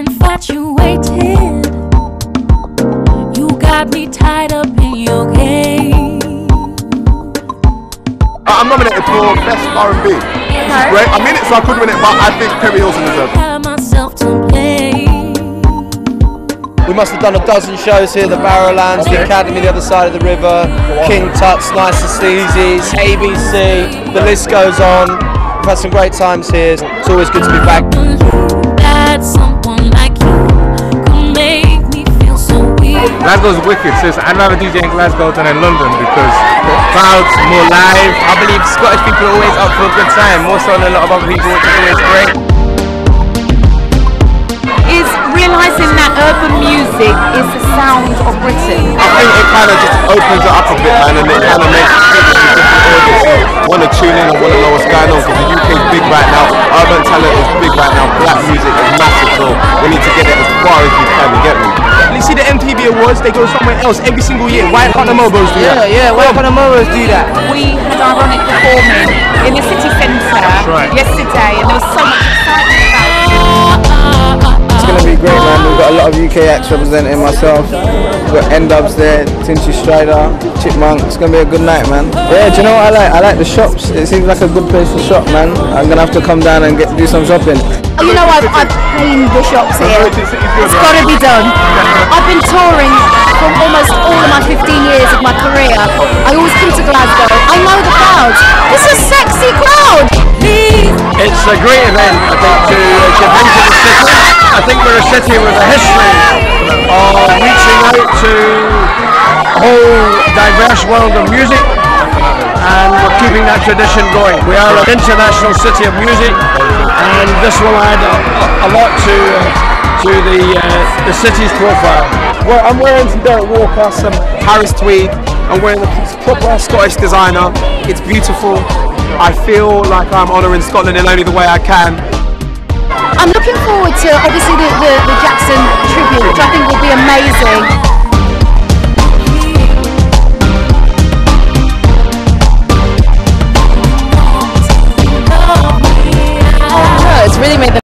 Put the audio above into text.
infatuated. You got me tied up in your game. I'm nominated for Best R&B. This is great. I'm in it, so I could win it, but I think Perry Hilton deserves it. Have myself to play. We must have done a dozen shows here, the Barrowlands, the Academy, the other side of the river, King Tut's, Nice and Sleazy's, ABC, the list goes on. We've had some great times here. It's always good to be back. Weak. Glasgow's wicked, so I'd rather DJ in Glasgow than in London because the crowds more live. I believe Scottish people are always up for a good time, more so than a lot of other people, which is always great. is realizing that urban music is the sound of Britain. I think it kind of just opens it up a bit, man, and it kind of makes people from different audiences want to tune in and want to know what's going on because the UK is big right now, urban talent is big right now, black music is massive, so we need to get it as far as we can, you get me? You see the MTV Awards, they go somewhere else every single year. Why can't the Mobos do Yeah, that? yeah, yeah, why can't the Mobos do that? We had Ironik performing in the city centre right. yesterday, and there was so much excitement about it. It's going to be great, man. We've got a lot of UK acts representing myself. We've got N-Dubz there, Tinchy Stryder, Chipmunk. It's going to be a good night, man. Yeah, do you know what I like? I like the shops. It seems like a good place to shop, man. I'm going to have to come down and get do some shopping. You know, I've, I've cleaned the shops here. It's got to be done. I've been touring for almost all of my 15 years of my career. I always come to Glasgow. I know the crowd. It's a sexy crowd. It's a great event, I think, to uh, get into the city. I think we're a city with a history of reaching out to a whole diverse world of music and we're keeping that tradition going. We are an international city of music and this will add a, a lot to uh, to the uh, the city's profile. Well, I'm wearing some Deryck Walker, some Harris Tweed. I'm wearing a proper Scottish designer. It's beautiful. I feel like I'm honouring Scotland in only the way I can. I'm looking forward to obviously the, the, the Jackson tribute, which I think will be amazing.